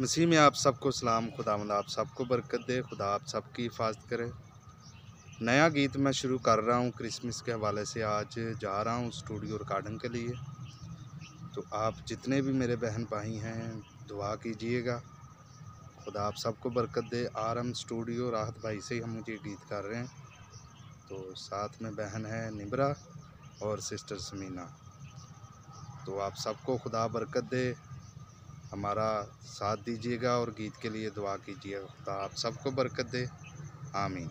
मसीह में आप सबको सलाम, खुदावंद आप सबको बरकत दे, खुदा आप सबकी हिफाजत करे। नया गीत मैं शुरू कर रहा हूँ क्रिसमस के हवाले से। आज जा रहा हूँ स्टूडियो रिकॉर्डिंग के लिए। तो आप जितने भी मेरे बहन भाई हैं, दुआ कीजिएगा। खुदा आप सबको बरकत दे। आर एम स्टूडियो राहत भाई से ही हम मुझे गीत कर रहे हैं। तो साथ में बहन है निबरा और सिस्टर समीना। तो आप सबको खुदा बरकत दे। हमारा साथ दीजिएगा और गीत के लिए दुआ कीजिएगा आप सबको बरकत दे। आमीन।